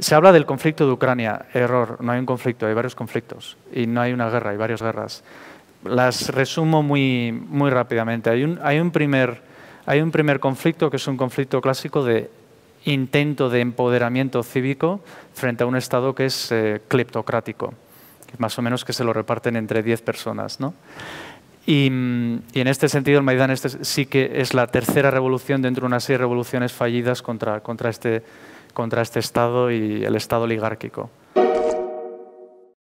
Se habla del conflicto de Ucrania. Error, no hay un conflicto, hay varios conflictos. Y no hay una guerra, hay varias guerras. Las resumo muy, muy rápidamente. Hay un, primer, hay un primer conflicto que es un conflicto clásico de intento de empoderamiento cívico frente a un Estado que es eh, cleptocrático, más o menos que se lo reparten entre 10 personas. ¿no? Y, en este sentido el Maidán este sí que es la tercera revolución dentro de una serie revoluciones fallidas contra, contra, este, contra este Estado y el Estado oligárquico.